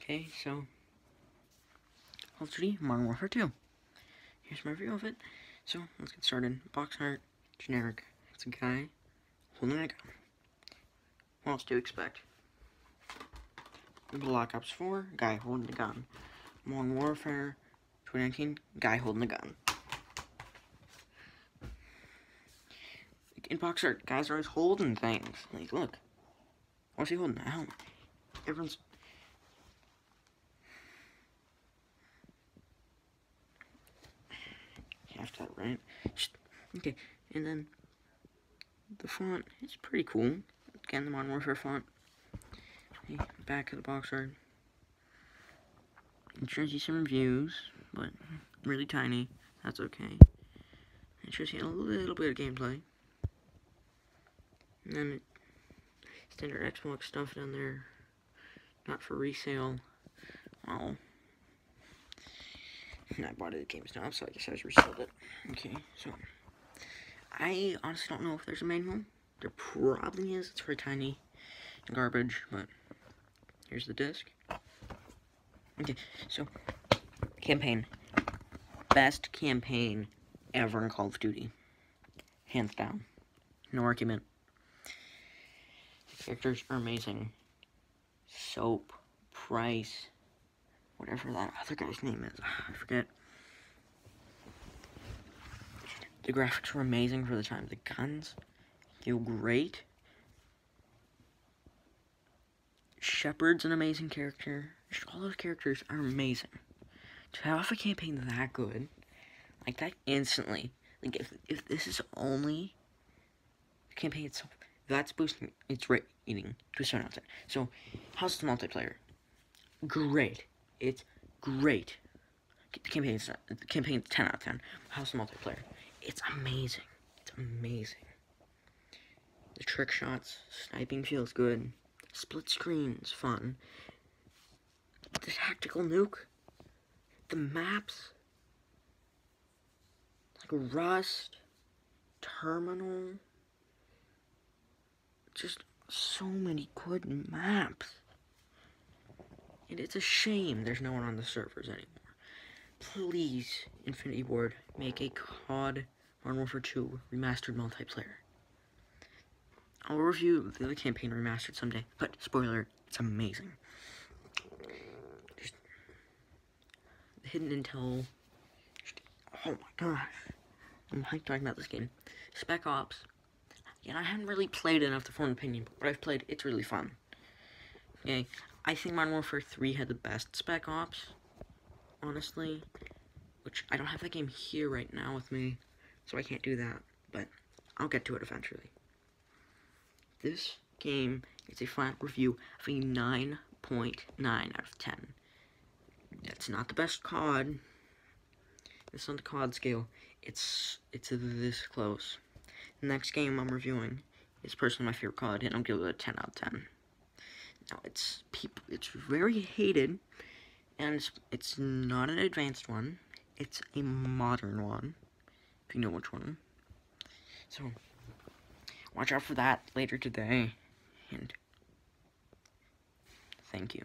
Okay, so Call of Duty Modern Warfare 2. Here's my review of it. So let's get started. Box art, generic. It's a guy holding a gun. What else do you expect? Black Ops 4, guy holding a gun. Modern Warfare 2019, guy holding a gun. In box art, guys are always holding things. Like, look. What's he holding? A helmet. Everyone's have right. Okay, and then the font is pretty cool. Again, the Modern Warfare font. Back of the box art. It shows you some reviews, but really tiny. That's okay. It shows you a little bit of gameplay. And then standard Xbox stuff down there. Not for resale. Well, I bought it at GameStop, so I guess I just resold it. Okay, so I honestly don't know if there's a manual. There probably is. It's very tiny garbage, but here's the disc. Okay, so campaign. Best campaign ever in Call of Duty. Hands down. No argument. The characters are amazing. Soap, Price, whatever that other guy's name is. Ah, I forget. The graphics were amazing for the time. The guns feel great. Shepard's an amazing character. All those characters are amazing. To have a campaign that good, like that instantly, like if if this is only the campaign itself, that's boosting its rating to a certain extent. So, how's the multiplayer? Great. It's great. The campaign's the campaign's 10 out of 10. How's the multiplayer? It's amazing. It's amazing. The trick shots, sniping feels good. Split screen's fun. The tactical nuke, the maps, like Rust, Terminal, just so many good maps. And it's a shame there's no one on the servers anymore. Please, Infinity Ward, make a COD Modern Warfare 2 remastered multiplayer. I'll review the other campaign remastered someday, but spoiler, it's amazing. Just, the hidden intel. Just, oh my gosh. I'm hyped talking about this game. Spec Ops. Yeah, I haven't really played enough to form an opinion, but what I've played, it's really fun. Okay, I think Modern Warfare 3 had the best Spec Ops, honestly. Which, I don't have that game here right now with me, so I can't do that. But, I'll get to it eventually. This game is a flat review of a 9.9 out of 10. That's not the best COD. It's on the COD scale. It's, it's this close. The next game I'm reviewing is personally my favorite COD, and I'll give it a 10 out of 10. Now it's people. It's very hated, and it's, it's not an advanced one. It's a modern one, if you know which one. So watch out for that later today, and thank you.